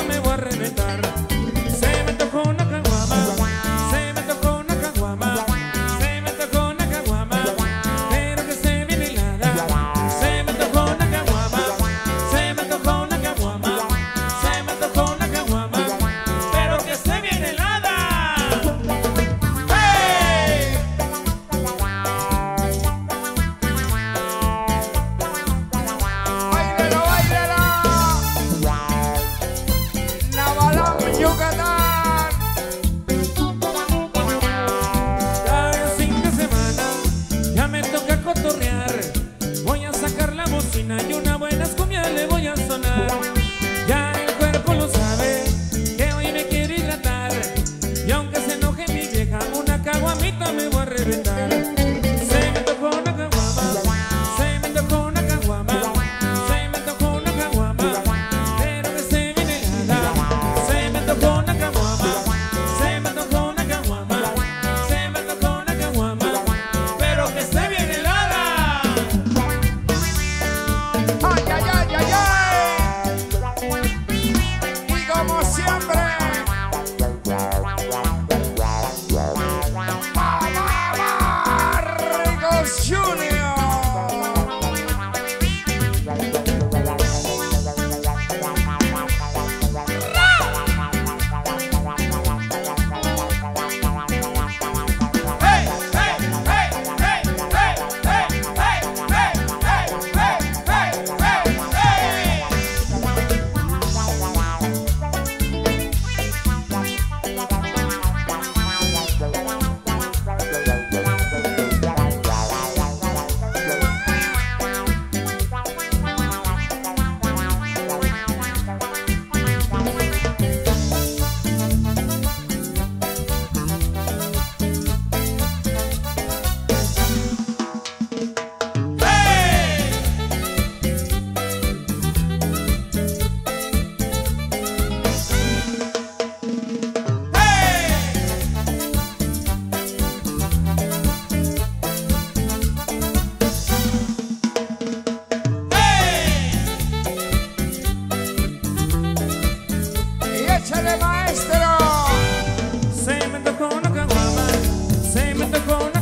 me voy a reventar. Ya el cuerpo lo sabe, que hoy me quiere hidratar. Y aunque se enoje mi vieja, una caguamita me ¡Échale, maestro! Se me tocó una caguama, se me tocó una